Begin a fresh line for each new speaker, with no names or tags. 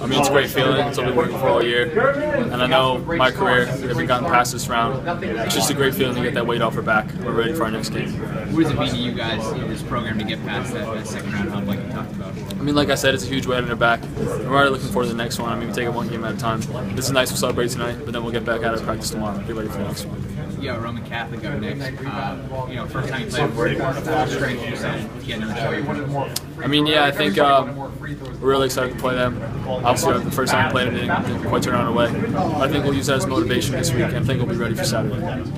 I mean, it's a great feeling. It's what we've been working for all year. And I know my career, that we've gotten past this round. It's just a great feeling to get that weight off our back. We're ready for our next game.
What does it mean to you guys in this program to get past that, that second round hump like you talked about?
I mean, like I said, it's a huge weight on our back. We're already looking forward to the next one. I mean, we take it one game at a time. This is nice. We'll celebrate tonight, but then we'll get back out of practice tomorrow. Get ready for the next one.
Yeah, Roman Catholic up next. Uh, you know, first time you played Word, full strength, you said, get.
I mean, yeah, I think um, we're really excited to play them. Obviously, the first time we played them, didn't, didn't quite turn out our way. But I think we'll use that as motivation this week, and I think we'll be ready for Saturday.